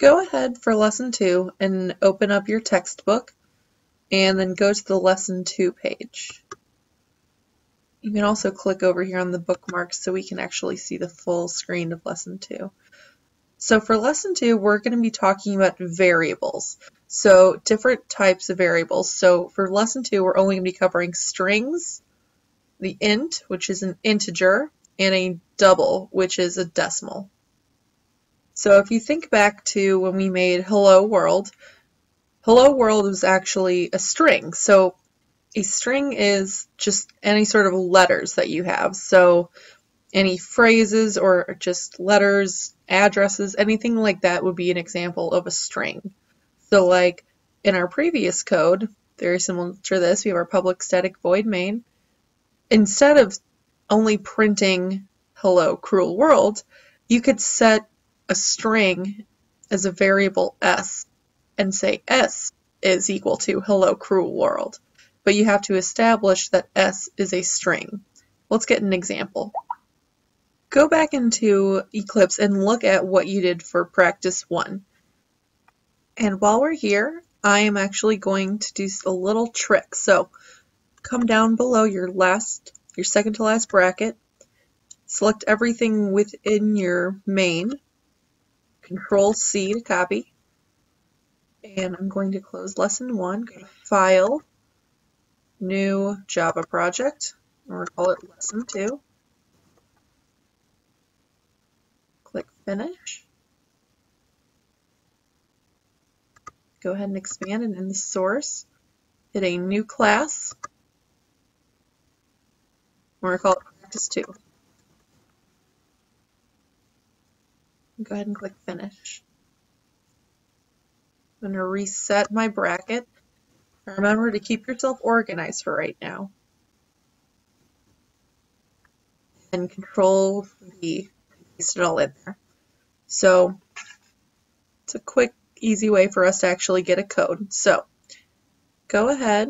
go ahead for lesson two and open up your textbook and then go to the lesson two page. You can also click over here on the bookmarks so we can actually see the full screen of lesson two. So for lesson two, we're going to be talking about variables. So different types of variables. So for lesson two, we're only going to be covering strings, the int, which is an integer, and a double, which is a decimal. So if you think back to when we made hello world, hello world was actually a string. So a string is just any sort of letters that you have. So any phrases or just letters, addresses, anything like that would be an example of a string. So like in our previous code, very similar to this, we have our public static void main. Instead of only printing hello cruel world, you could set a string as a variable s and say s is equal to hello cruel world. But you have to establish that s is a string. Let's get an example go back into Eclipse and look at what you did for practice one. And while we're here, I am actually going to do a little trick. So come down below your last, your second to last bracket, select everything within your main, control C to copy, and I'm going to close lesson one, go to file, new Java project, and we'll call it lesson two. Click finish. Go ahead and expand and in the source. Hit a new class. We're going to call it practice 2. Go ahead and click finish. I'm going to reset my bracket. Remember to keep yourself organized for right now. And control V, paste it all in there. So it's a quick, easy way for us to actually get a code. So go ahead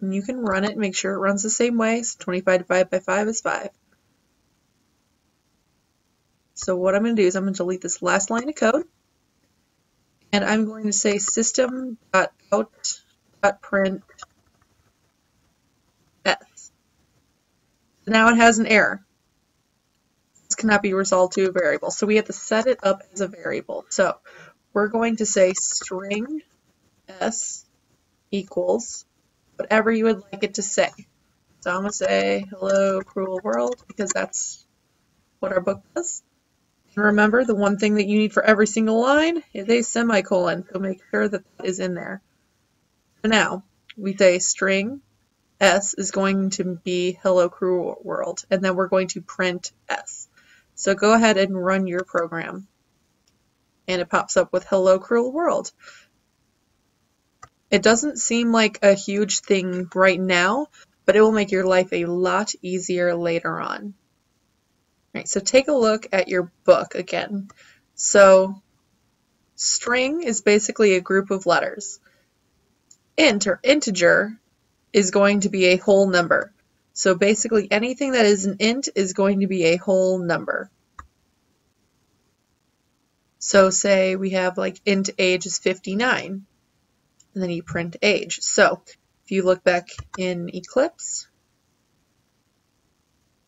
and you can run it, make sure it runs the same way. So 25 divided by 5 is 5. So what I'm going to do is I'm going to delete this last line of code. And I'm going to say system.out.print s. So now it has an error This cannot be resolved to a variable. So we have to set it up as a variable. So we're going to say string s equals whatever you would like it to say. So I'm going to say hello cruel world because that's what our book does. And remember, the one thing that you need for every single line is a semicolon, so make sure that that is in there. So now, we say string s is going to be hello cruel world, and then we're going to print s. So go ahead and run your program. And it pops up with Hello Cruel World. It doesn't seem like a huge thing right now, but it will make your life a lot easier later on. Right, so take a look at your book again. So string is basically a group of letters. Int or integer is going to be a whole number. So basically anything that is an int is going to be a whole number. So say we have like int age is 59, and then you print age. So if you look back in Eclipse,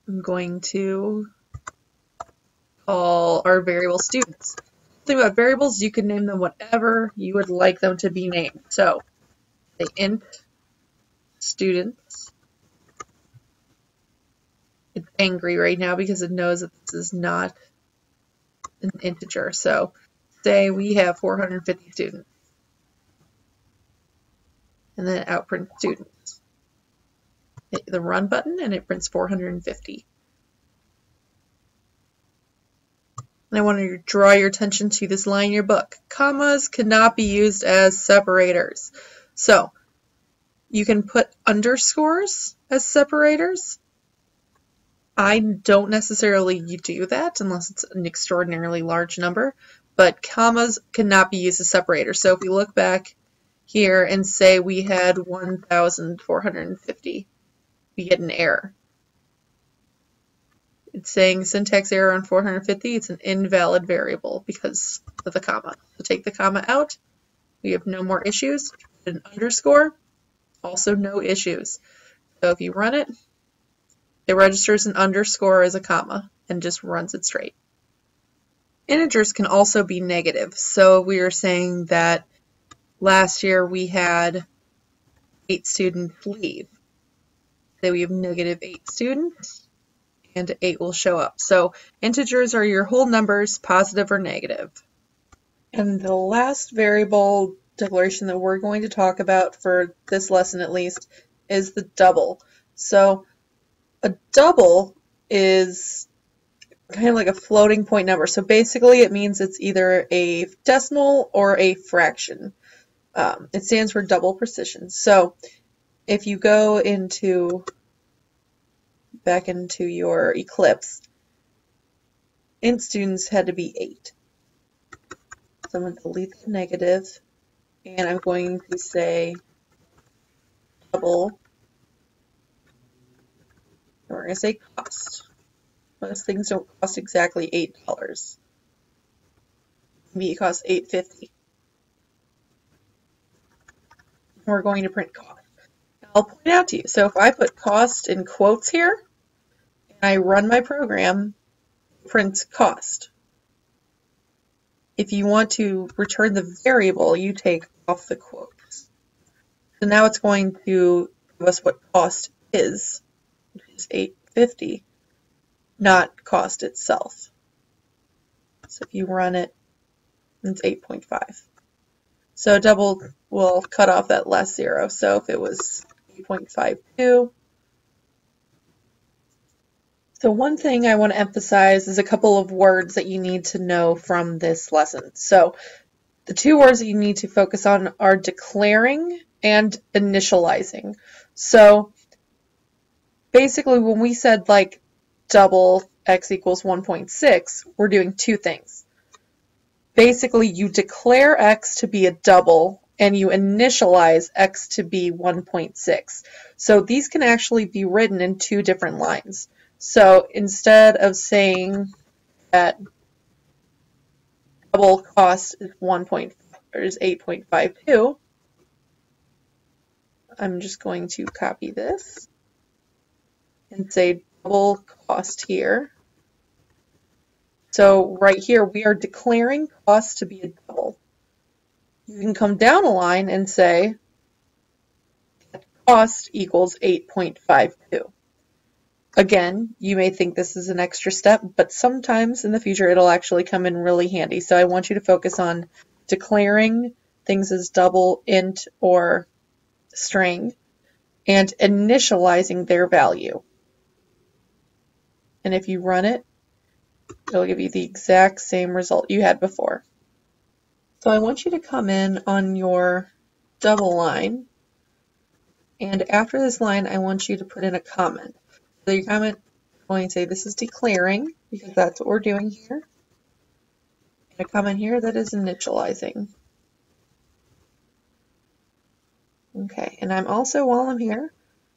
I'm going to call our variable students. The thing about variables, you can name them whatever you would like them to be named. So say int students it's angry right now because it knows that this is not an integer. So say we have 450 students. And then outprint students. Hit the run button and it prints 450. And I want to draw your attention to this line in your book. Commas cannot be used as separators. So you can put underscores as separators I don't necessarily do that unless it's an extraordinarily large number, but commas cannot be used as separators. So if we look back here and say we had 1,450, we get an error. It's saying syntax error on 450. It's an invalid variable because of the comma. So take the comma out. We have no more issues. An underscore, also no issues. So if you run it, it registers an underscore as a comma and just runs it straight. Integers can also be negative. So we were saying that last year we had eight students leave. So we have negative eight students and 8 will show up. So integers are your whole numbers, positive or negative. And the last variable declaration that we're going to talk about for this lesson at least is the double. So a double is kind of like a floating point number. So basically it means it's either a decimal or a fraction. Um, it stands for double precision. So if you go into back into your Eclipse, int students had to be 8. So I'm going to delete the negative, and I'm going to say double, and we're going to say cost. Most things don't cost exactly $8. Maybe it costs $8.50. We're going to print cost. I'll point out to you. So if I put cost in quotes here, I run my program, print cost. If you want to return the variable, you take off the quotes. So now it's going to give us what cost is, which is 850, not cost itself. So if you run it, it's 8.5. So double will cut off that last zero. So if it was 8.52, so one thing I want to emphasize is a couple of words that you need to know from this lesson. So the two words that you need to focus on are declaring and initializing. So basically when we said like double x equals 1.6, we're doing two things. Basically you declare x to be a double and you initialize x to be 1.6. So these can actually be written in two different lines. So instead of saying that double cost is 1 or is 8.52, I'm just going to copy this and say double cost here. So right here, we are declaring cost to be a double. You can come down a line and say that cost equals 8.52. Again, you may think this is an extra step, but sometimes in the future it'll actually come in really handy. So I want you to focus on declaring things as double, int, or string, and initializing their value. And if you run it, it'll give you the exact same result you had before. So I want you to come in on your double line, and after this line, I want you to put in a comment. So your comment going to say this is declaring because that's what we're doing here. And a comment here that is initializing. Okay, and I'm also, while I'm here,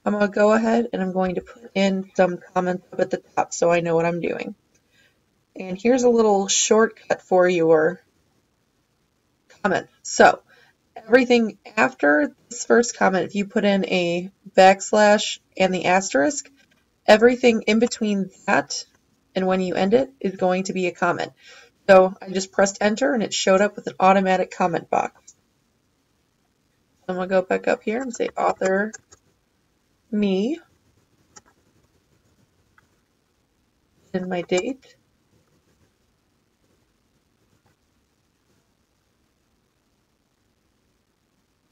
I'm going to go ahead and I'm going to put in some comments up at the top so I know what I'm doing. And here's a little shortcut for your comment. So everything after this first comment, if you put in a backslash and the asterisk, everything in between that and when you end it is going to be a comment. So I just pressed enter and it showed up with an automatic comment box. I'm going to go back up here and say author me and my date.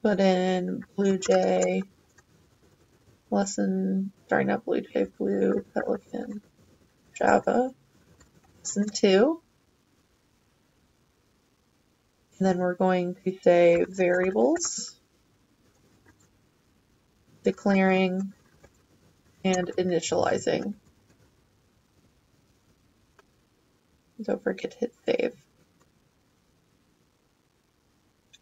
Put in Blue Jay lesson, sorry, not Blue Jay, Blue Pelican, Java, lesson two. And then we're going to say variables, declaring, and initializing. Don't forget to hit save. All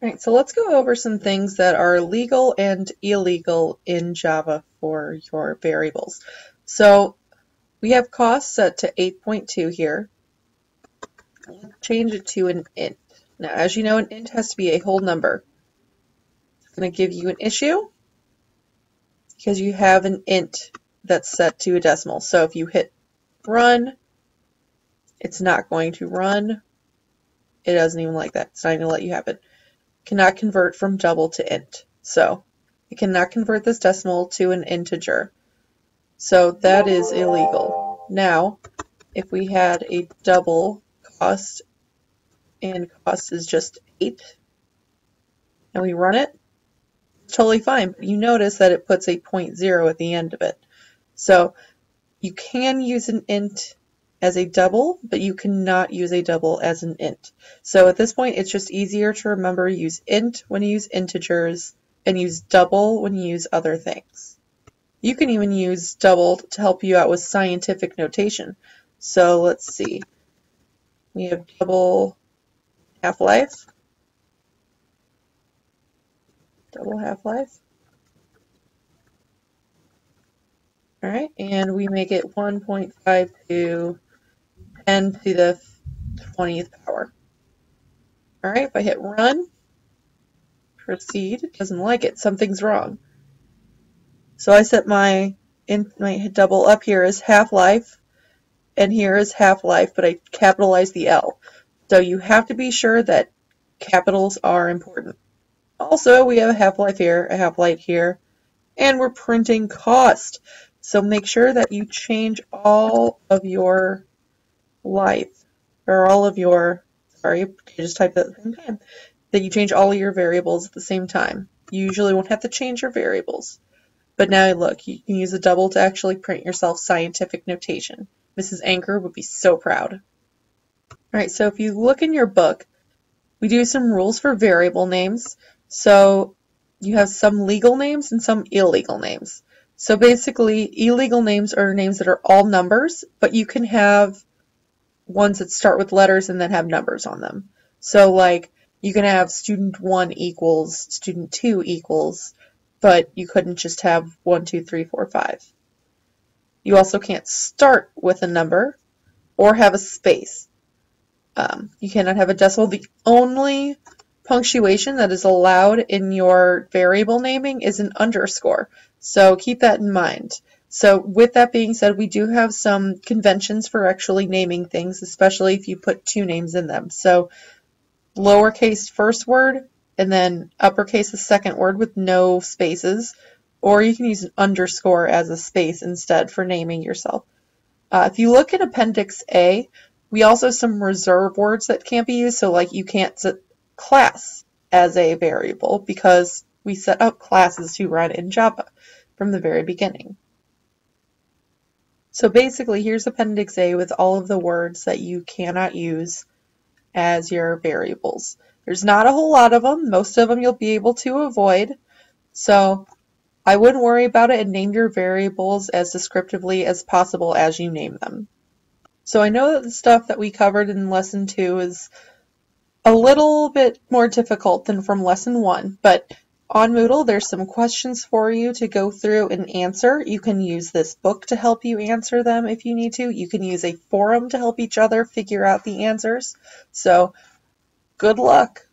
right, so let's go over some things that are legal and illegal in Java for your variables. So We have cost set to 8.2 here. Change it to an int. Now, as you know, an int has to be a whole number. It's going to give you an issue because you have an int that's set to a decimal. So if you hit run, it's not going to run. It doesn't even like that. It's not going to let you have it. Cannot convert from double to int. So it cannot convert this decimal to an integer. So that is illegal. Now, if we had a double cost and cost is just 8 and we run it, it's totally fine. But you notice that it puts a point zero at the end of it. So you can use an int as a double, but you cannot use a double as an int. So at this point, it's just easier to remember use int when you use integers and use double when you use other things. You can even use double to help you out with scientific notation. So let's see. We have double half-life. Double half-life. All right, and we make it 1.52 10 to the 20th power. All right, if I hit run, proceed, it doesn't like it. Something's wrong. So I set my, in, my double up here as half-life, and here is half-life, but I capitalize the L. So you have to be sure that capitals are important. Also, we have a half-life here, a half-life here, and we're printing cost. So make sure that you change all of your life, or all of your, sorry, just type that at the same time, that you change all of your variables at the same time. You usually won't have to change your variables. But now look, you can use a double to actually print yourself scientific notation. Mrs. Anchor would be so proud. Alright, so if you look in your book, we do some rules for variable names. So you have some legal names and some illegal names. So basically, illegal names are names that are all numbers, but you can have ones that start with letters and then have numbers on them. So like you can have student one equals student two equals, but you couldn't just have one, two, three, four, five. You also can't start with a number or have a space. Um, you cannot have a decimal. The only punctuation that is allowed in your variable naming is an underscore. So keep that in mind. So with that being said, we do have some conventions for actually naming things, especially if you put two names in them. So lowercase first word and then uppercase the second word with no spaces, or you can use an underscore as a space instead for naming yourself. Uh, if you look at Appendix A, we also have some reserve words that can't be used. So like you can't set class as a variable because we set up classes to run in Java from the very beginning. So basically, here's Appendix A with all of the words that you cannot use as your variables. There's not a whole lot of them. Most of them you'll be able to avoid. So I wouldn't worry about it and name your variables as descriptively as possible as you name them. So I know that the stuff that we covered in Lesson 2 is a little bit more difficult than from Lesson 1, but on Moodle, there's some questions for you to go through and answer. You can use this book to help you answer them if you need to. You can use a forum to help each other figure out the answers. So, good luck.